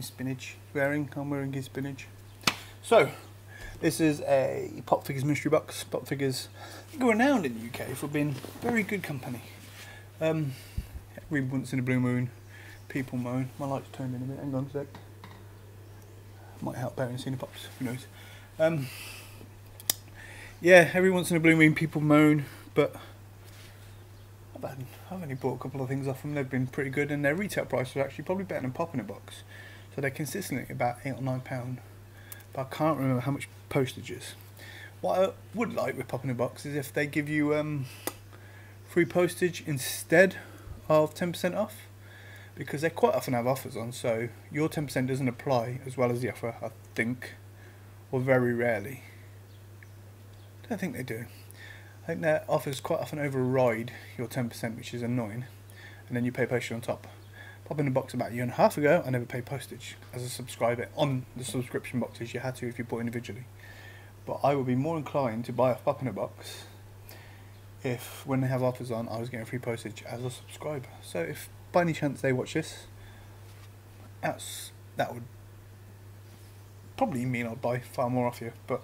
his spinach. Wearing, I'm wearing his spinach. So, this is a Pop Figures mystery box. Pop Figures renowned in the UK for being very good company. Um, every once in a blue moon, people moan. My light's turned in a bit. Hang on a sec. Might help better in Pops. Who knows? Um, yeah, every once in a blue moon, people moan, but I've, I've only bought a couple of things off them. They've been pretty good, and their retail price was actually probably better than Pop in a box. They're consistently about eight or nine pound. But I can't remember how much postage is. What I would like with Pop in a box is if they give you um, free postage instead of ten percent off, because they quite often have offers on. So your ten percent doesn't apply as well as the offer, I think, or very rarely. I don't think they do. I think their offers quite often override your 10%, which is annoying, and then you pay postage on top. Pop in a box about a year and a half ago, I never paid postage as a subscriber on the subscription boxes. You had to if you bought individually. But I would be more inclined to buy a Pop in a box if, when they have offers on, I was getting free postage as a subscriber. So if by any chance they watch this, that's that would probably mean I'd buy far more off you. But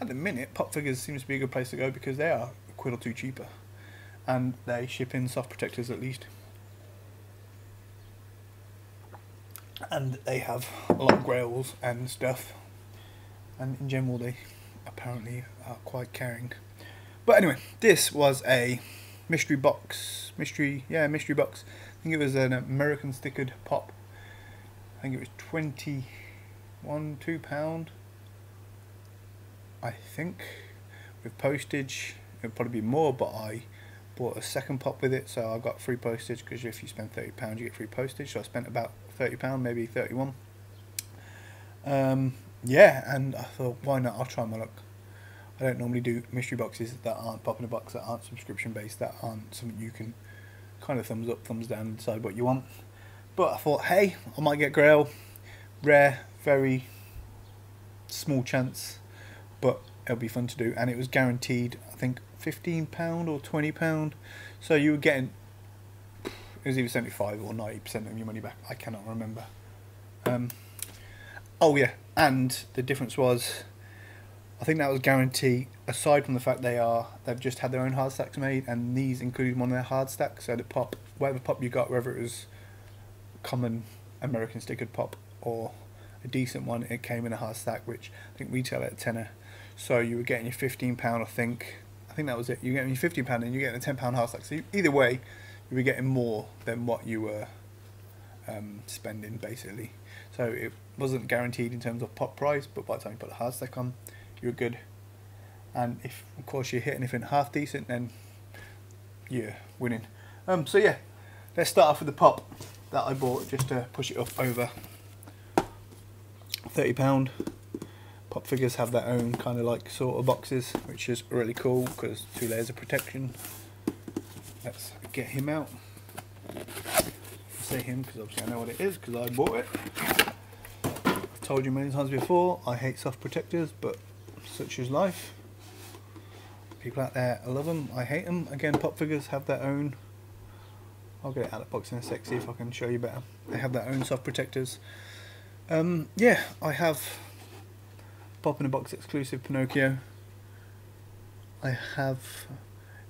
at the minute, Pop Figures seems to be a good place to go because they are a quid or two cheaper, and they ship in soft protectors at least, and they have a lot of grails and stuff, and in general they apparently are quite caring. But anyway, this was a mystery box, mystery yeah mystery box. I think it was an American stickered pop. I think it was twenty one two pound I think with postage it'll probably be more but I bought a second pop with it so I got free postage because if you spend £30 you get free postage so I spent about £30 maybe 31 um, yeah and I thought why not? I'll try my luck. I don't normally do mystery boxes that aren't pop in a box that aren't subscription based that aren't something you can kind of thumbs up thumbs down decide what you want. But I thought hey I might get Grail. Rare very small chance but it'll be fun to do. And it was guaranteed, I think, fifteen pound or twenty pound. So you were getting it was either seventy five or ninety percent of your money back. I cannot remember. Um, oh yeah, and the difference was, I think that was guarantee. Aside from the fact they are, they've just had their own hard stacks made, and these included one of their hard stacks. So the pop, whatever pop you got, whether it was common American stickered pop or a decent one, it came in a hard stack, which I think retail at a tenner. So you were getting your fifteen pound, I think. I think that was it. You were getting your fifteen pound, and you're getting a ten pound hard stack. So either way, you were getting more than what you were um, spending, basically. So it wasn't guaranteed in terms of pop price, but by the time you put the hard stack on, you were good. And if, of course, you hit anything half decent, then you're winning. Um, so yeah, let's start off with the pop that I bought just to push it up over thirty pound. Pop figures have their own kind of like sort of boxes, which is really cool because two layers of protection. Let's get him out. I say him because obviously I know what it is because I bought it. I've told you many times before, I hate soft protectors, but such is life. People out there I love them, I hate them. Again, pop figures have their own. I'll get it out of the box in a sec, see if I can show you better. They have their own soft protectors. Um, yeah, I have Pop in a Box exclusive Pinocchio. I have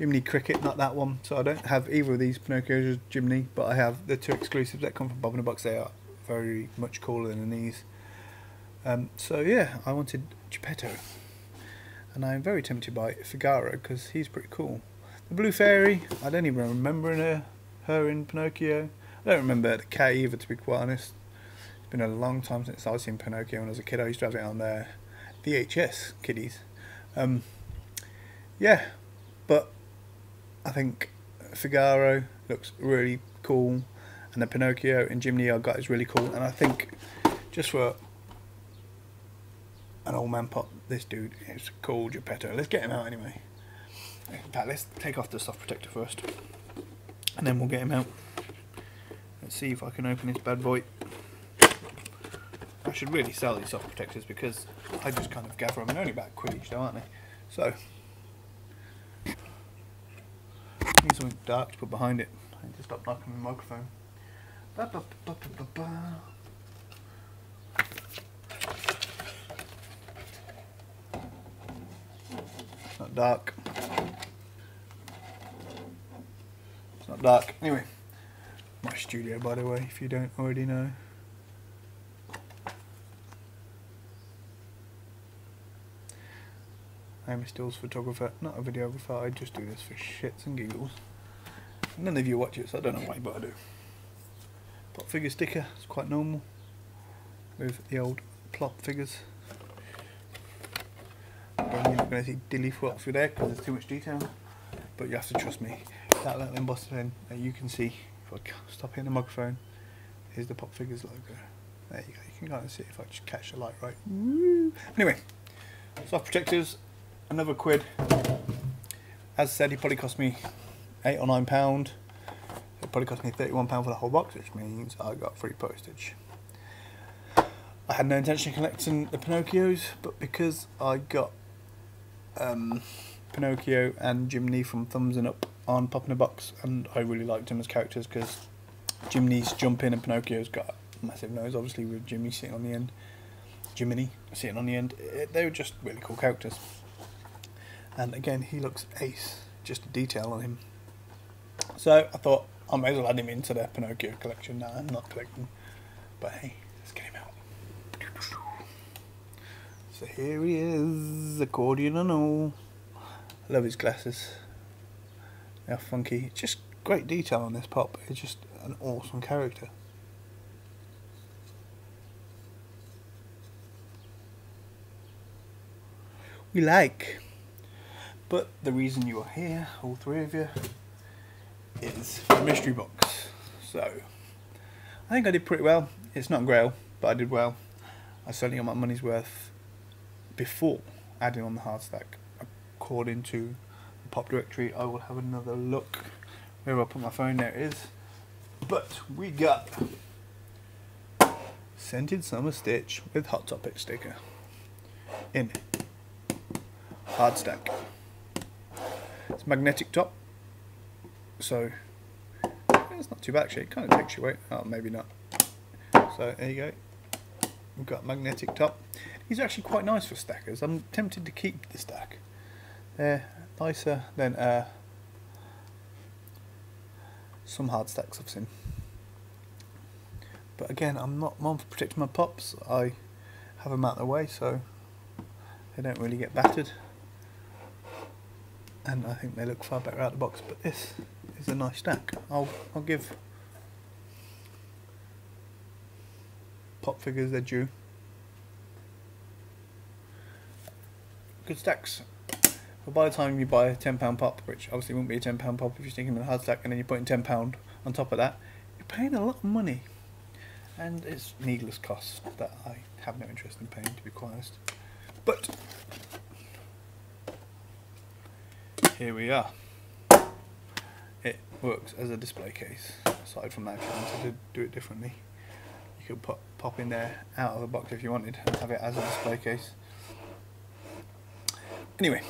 Jiminy Cricket, not that one. So I don't have either of these Pinocchios or Jiminy, but I have the two exclusives that come from Pop in a Box. They are very much cooler than these. Um, so yeah, I wanted Geppetto. And I'm very tempted by Figaro because he's pretty cool. The Blue Fairy, I don't even remember her, her in Pinocchio. I don't remember the cat either, to be quite honest. It's been a long time since I've seen Pinocchio when I was a kid. I used to have it on there VHS kiddies. Um, yeah, I think Figaro looks really cool, and the Pinocchio and Jiminy I got is really cool. And I think just for an old man pop, this dude is cool, Geppetto. Let's get him out anyway. In fact, let's take off the soft protector first, and then we'll get him out. Let's see if I can open this bad boy. I should really sell these soft protectors because I just kind of gather them. They're only about a quid each though, aren't they? So, something dark to put behind it. I need to stop knocking the microphone. Ba -ba -ba it's not dark. It's not dark. Anyway, my studio, by the way, if you don't already know. I'm a stills photographer, not a videographer, I just do this for shits and giggles. None of you watch it, so I don't know why, but I do. Pop figure sticker, it's quite normal. With the old pop figures. Again, you're not going to see dilly flop through there because there's too much detail. But you have to trust me. That little embossed pen that you can see, if I stop hitting the microphone, is the Pop Figures logo. There you go. You can kind of see if I just catch the light right. Anyway, soft protectors, another quid. As I said, he probably cost me eight or nine pound. It probably cost me thirty-one pound for the whole box, which means I got free postage. I had no intention of collecting the Pinocchios, but because I got um, Pinocchio and Jiminy from Thumbs and Up on Pop in a Box, and I really liked them as characters because Jiminy's jumping and Pinocchio's got a massive nose, obviously with Jimmy sitting on the end. Jiminy sitting on the end. It, they were just really cool characters. And again, he looks ace, just a detail on him. So I thought I may as well add him into the Pinocchio collection now. I'm not collecting, but hey, let's get him out. So here he is, accordion and all. I love his glasses. They're funky. Just great detail on this pop. It's just an awesome character. We like. But the reason you are here, all three of you, is the mystery box. So, I think I did pretty well. It's not Grail, but I did well. I certainly got my money's worth before adding on the hard stack. According to the pop directory, I will have another look where I put my phone. There it is. But we got scented summer stitch with hot topic sticker in hard stack. It's magnetic top, so it's not too bad actually. It kind of takes your weight. Oh, maybe not. So there you go. We've got magnetic top. These are actually quite nice for stackers. I'm tempted to keep the stack. They're nicer than uh, some hard stacks I've seen. But again, I'm not one for protecting my pops. I have them out of the way so they don't really get battered and I think they look far better out of the box but this is a nice stack. I'll, I'll give pop figures their due. Good stacks. But by the time you buy a £10 pop which obviously won't be a £10 pop if you're sticking in a hard stack and then you're putting £10 on top of that you're paying a lot of money. And it's needless cost that I have no interest in paying to be quite honest. But here we are. Works as a display case. Aside from that, if you wanted to do it differently, you could put pop in there out of the box if you wanted and have it as a display case. Anyway,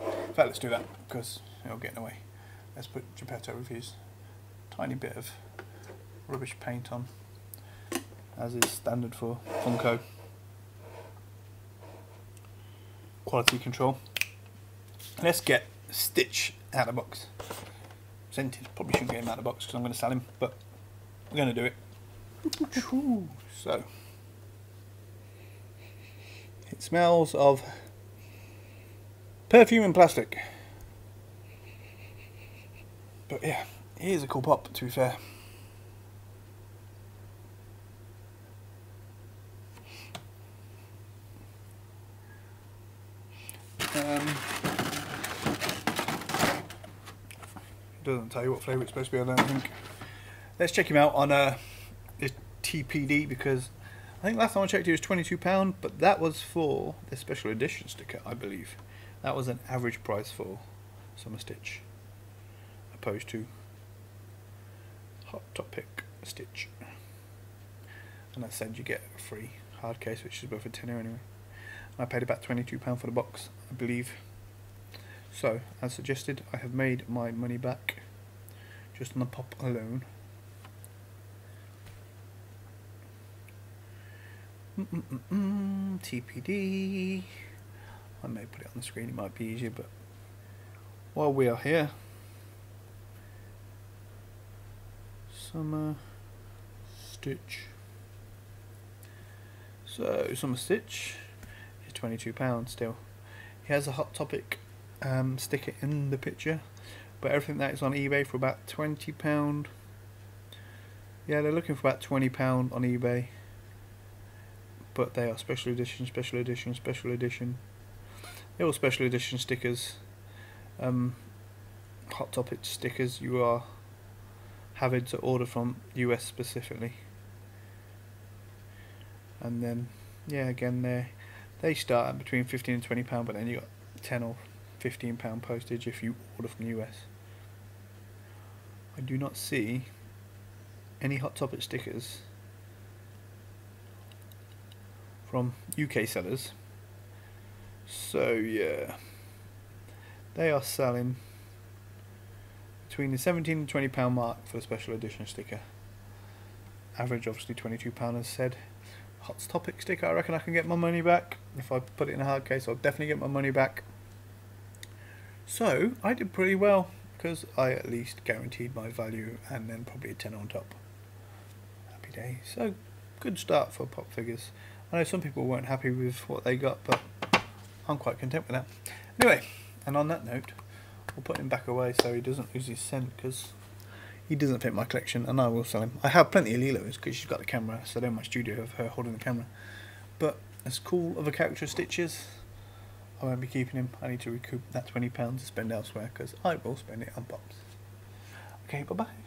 in fact, let's do that because it'll get in the way. Let's put Geppetto reviews. Tiny bit of rubbish paint on, as is standard for Funko. Quality control. Let's get Stitch out of the box. Scented. Probably shouldn't get him out of the box because I'm going to sell him, but we're going to do it. so, it smells of perfume and plastic. But yeah, he is a cool pop, to be fair. Um, doesn't tell you what flavour it's supposed to be, I don't think. Let's check him out on uh, TPD because I think last time I checked it was £22, but that was for the special edition sticker, I believe. That was an average price for Summer Stitch, opposed to Hot Topic Stitch. And I said you get a free hard case, which is worth a tenner anyway. I paid about £22 for the box, I believe. So, as suggested, I have made my money back just on the pop alone. Mm -mm -mm TPD. I may put it on the screen, it might be easier, but while we are here, Summer Stitch. So, Summer Stitch is £22 still. He has a Hot Topic um, it in the picture, but everything that is on eBay for about £20. Yeah, they're looking for about £20 on eBay but they are special edition, special edition, special edition. They're all special edition stickers. Um, Hot Topic stickers you are having to order from US specifically. And then, yeah, again, they they start at between 15 and 20 pound, but then you got 10 or 15 pound postage if you order from the US. I do not see any Hot Topic stickers from UK sellers. So yeah, they are selling between the 17 and 20 pound mark for the special edition sticker. Average obviously 22 pound as said. Hot topic sticker, I reckon I can get my money back. If I put it in a hard case, I'll definitely get my money back. So I did pretty well because I at least guaranteed my value and then probably a 10 on top. Happy day. So good start for pop figures. I know some people weren't happy with what they got, but I'm quite content with that. Anyway, and on that note, we'll put him back away so he doesn't lose his scent because he doesn't fit my collection and I will sell him. I have plenty of Lilos because she's got the camera, so they're in my studio of her holding the camera. But as cool of a character as Stitch is, I won't be keeping him. I need to recoup that £20 to spend elsewhere because I will spend it on pops. Okay, bye bye.